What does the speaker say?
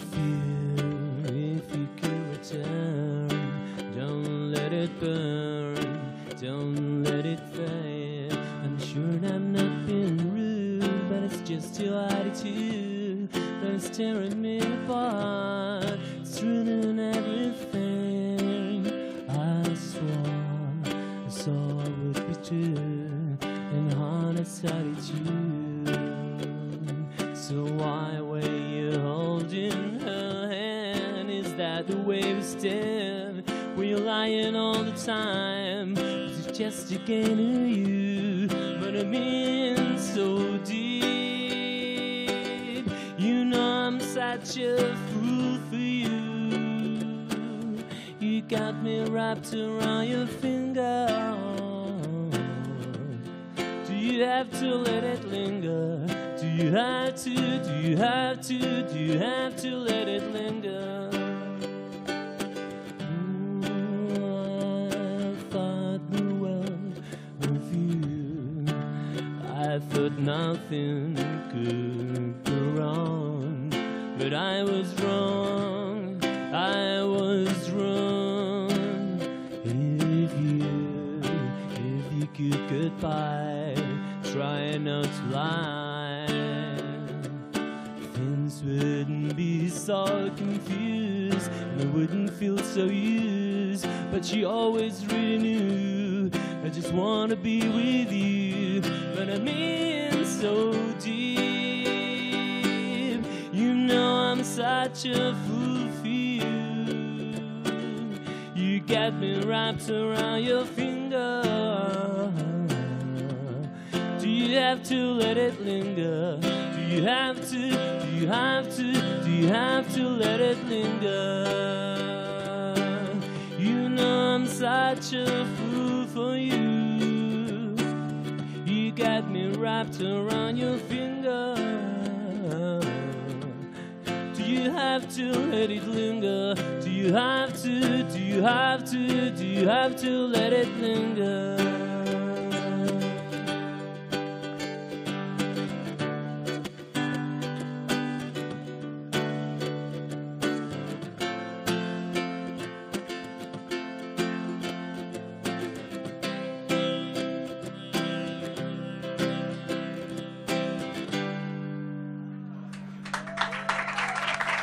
If you, could return, don't let it burn, don't let it fade. I'm sure I'm not being rude, but it's just your attitude that's tearing me apart. It's ruining everything. I swore, I saw it would be true, and honest attitude. That the way we stand? We're lying all the time. Is it just again of you? But I'm in so deep. You know I'm such a fool for you. You got me wrapped around your finger. Do you have to let it linger? Do you have to? Do you have to? Do you have to let it linger? Nothing could go wrong, but I was wrong. I was wrong. If you, if you could goodbye, try not to lie. Things wouldn't be so confused, and I wouldn't feel so used. But she always really knew I just wanna be with you, but I'm in so deep. You know I'm such a fool for you. You got me wrapped around your finger. Do you have to let it linger? Do you have to? Do you have to? Do you have to let it linger? You know I'm such a fool for you. You got me wrapped around your finger. Do you have to let it linger? Do you have to? Do you have to? Do you have to let it linger?